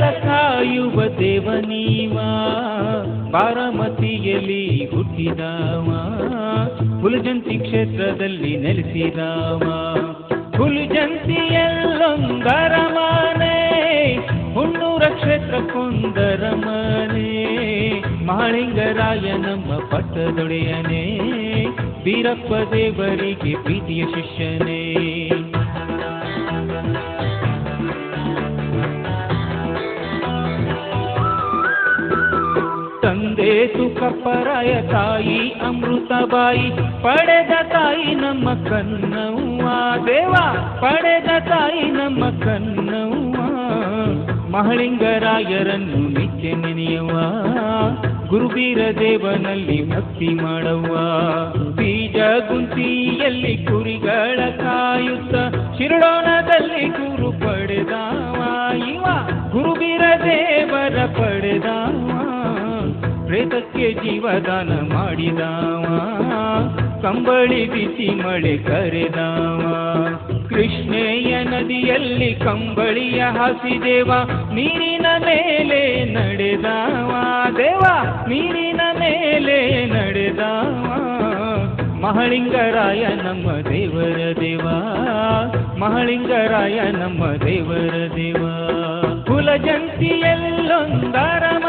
ಕಾಯುವ ದೇವ ನೀವ ಬಾರಾಮತಿಯಲ್ಲಿ ಹುಟ್ಟಿದಾವ, ಹುಲಜಂತಿ ಕ್ಷೇತ್ರದಲ್ಲಿ ನೆಲೆಸಿದಾವ. ಹುಲಜಂತಿಯಲ್ಲೊಂದರ ಮನೆ, ಹುಣ್ಣೂರ ಕ್ಷೇತ್ರಕ್ಕೊಂದರ ಮನೆ. ಮಹಾಳಿಂಗರಾಯ ನಮ್ಮ ಪಟ್ಟದೊಡೆಯನೇ, ವೀರಪ್ಪ ದೇವರಿಗೆ ಪ್ರೀತಿಯ ಶಿಷ್ಯನೇ. ತಂದೆ ತುಕಪ್ಪರಾಯ ತಾಯಿ ಅಮೃತಬಾಯಿ, ಪಡೆದ ತಾಯಿ ನಮ್ಮ ಕನ್ನವ್ವ. ದೇವ, ಪಡೆದ ತಾಯಿ ನಮ್ಮ ಕನ್ನವ್ವ. ಮಹಳಿಂಗರಾಯರನ್ನು ನಿತ್ಯ ನೆನೆಯುವ. ಗುರುಬೀರ ದೇವನಲ್ಲಿ ಭಕ್ತಿ ಮಾಡವ್ವ ಬೀಜ ಗುಂತಿಯಲ್ಲಿ ಕುರಿಗಳ ಕಾಯುತ್ತ. ಶಿರಡೋಣದಲ್ಲಿ ಗುರು ಪಡೆದವ. ಇವ ಗುರುಬೀರ ದೇವರ ಪಡೆದವ. ಪ್ರೇತಕ್ಕೆ ಜೀವದಾನ ಮಾಡಿದಾವ. ಕಂಬಳಿ ಬಿಸಿ ಮಳೆ ಕರೆದಾವ. ಕೃಷ್ಣೆಯ ನದಿಯಲ್ಲಿ ಕಂಬಳಿಯ ಹಸಿದೇವ. ನೀರಿನ ಮೇಲೆ ನಡೆದಾವ. ದೇವ, ನೀರಿನ ಮೇಲೆ ನಡೆದಾವ. ಮಹಳಿಂಗರಾಯ ನಮ್ಮ ದೇವರ ದೇವ. ಮಹಳಿಂಗರಾಯ ನಮ್ಮ ದೇವರ ದೇವ. ಕುಲಜಂತಿಯಲ್ಲೊಂದರ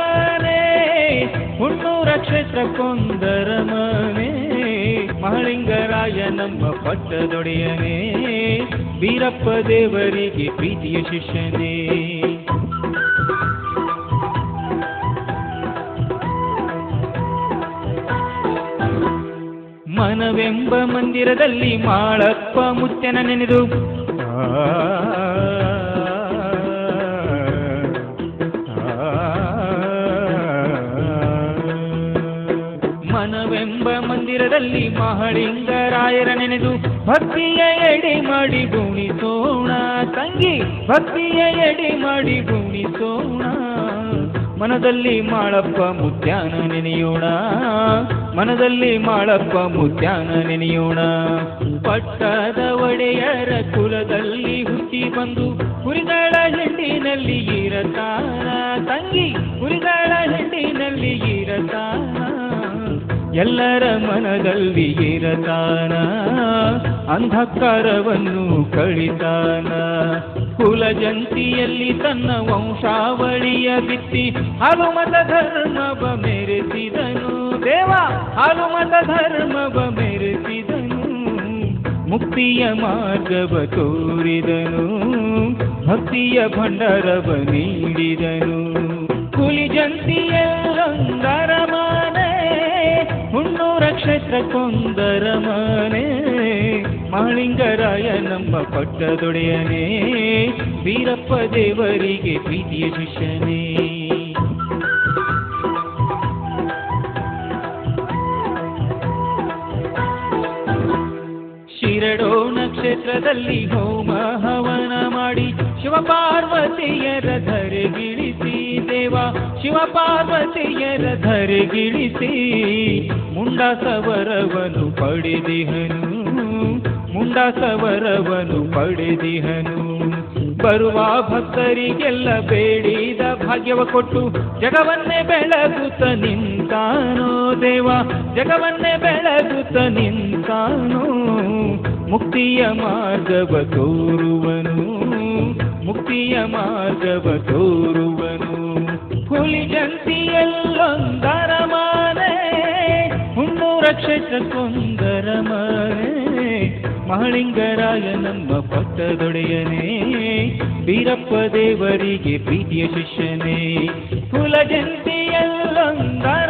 ಹುಣ್ಣೂರ ಕ್ಷೇತ್ರಕ್ಕೊಂದರ ಮನೆ ಮಹಳಿಂಗರಾಯ ನಮ್ಮ ಪಟ್ಟದೊಡೆಯನೇ. ವೀರಪ್ಪ ದೇವರಿಗೆ ಪ್ರೀತಿಯ ಶಿಷ್ಯನೇ. ಮನವೆಂಬ ಮಂದಿರದಲ್ಲಿ ಮಾಳಪ್ಪ ಮುತ್ಯನ ನೆನೆದು. ಮನವೆಂಬ ಮಂದಿರದಲ್ಲಿ ಮಹಳಿಂಗರಾಯರ ನೆನೆದು ಭಕ್ತಿಯ ಎಡೆ ಮಾಡಿ ಗುಣಿಸೋಣ. ತಂಗಿ, ಭಕ್ತಿಯ ಎಡೆ ಮಾಡಿ ಗುಣಿಸೋಣ. ಮನದಲ್ಲಿ ಮಾಳಪ್ಪ ಮುದ್ಯಾನ ನೆನೆಯೋಣ. ಮನದಲ್ಲಿ ಮಾಳಪ್ಪ ಮುದ್ಯಾನ ನೆನೆಯೋಣ. ಪಟ್ಟದ ಒಡೆಯರ ಕುಲದಲ್ಲಿ ಹುಟ್ಟಿ ಬಂದು ಕುರಿಗಳ ಹೆಣ್ಣಿನಲ್ಲಿ ಇರತಾನ ಎಲ್ಲರ ಮನದಲ್ಲಿ ಇರತಾನ, ಅಂಧಕಾರವನ್ನು ಕಳಿತಾನ. ಕುಲಜಂತಿಯಲ್ಲಿ ತನ್ನ ವಂಶಾವಳಿಯ ಬಿತ್ತಿ ಹನುಮತ ಧರ್ಮವ ಮೆರೆಸಿದನು. ದೇವ, ಹನುಮತ ಧರ್ಮವ ಮೆರೆಸಿದನು. ಮುಕ್ತಿಯ ಮಾರ್ಗವ ತೋರಿದನು, ಭಕ್ತಿಯ ಭಂಡರವ ನೀಡಿದನು. ಕುಲಿಜಂತಿಯಲ್ಲೊಂದರ ಮನೆ ಹುಣ್ಣೂರ ಕೊಂದರ ಮನೆ, ಮಾಳಿಂಗರಾಯ ನಮ್ಮ ಪಟ್ಟದೊಡೆಯನೇ ವೀರಪ್ಪ ದೇವರಿಗೆ ಪ್ರೀತಿಯ ಶಿಷ್ಯನೇ. ಶಿರಡೋ ನಕ್ಷತ್ರದಲ್ಲಿ ಹೋಮ ಹವನ ಮಾಡಿ ಶಿವಪಾರ್ವತಿಯರ ಧರೆಗೆ ಶಿವಪಾರ್ವತಿಯರ ಧರೆಗಿಳಿಸಿ ಮುಂಡಾಸವರವನು ಪಡೆದಿಹನು ಮುಂಡಾಸವರವನು ಪಡೆದಿಹನು. ಬರುವ ಭಕ್ತರಿಗೆಲ್ಲ ಬೇಡಿದ ಭಾಗ್ಯವ ಕೊಟ್ಟು ಜಗವನ್ನೇ ಬೆಳಗುತ್ತ ನಿಂತಾನೋ ದೇವ, ಜಗವನ್ನೇ ಬೆಳಗುತ್ತ ನಿಂತಾನೋ ಮುಕ್ತಿಯ ಮಾರ್ಗವ ತೋರುವನು, ಮುಕ್ತಿಯ ಮಾರ್ಗವ ತೋರುವನು ಹುಲಿಜಂತಿಯಲ್ಲೊಂದರ ಮಾನೆ ಹುಣ್ಣೂರ ಕ್ಷೇತ್ರಕ್ಕೊಂದರ ಮಾನೆ ಮಹಳಿಂಗರಾಯ ನಮ್ಮ ಪಟ್ಟದೊಡೆಯನೇ ವೀರಪ್ಪ ದೇವರಿಗೆ ಪ್ರೀತಿಯ ಶಿಷ್ಯನೇ ಕುಲಜಂತಿಯಲ್ಲೊಂದರ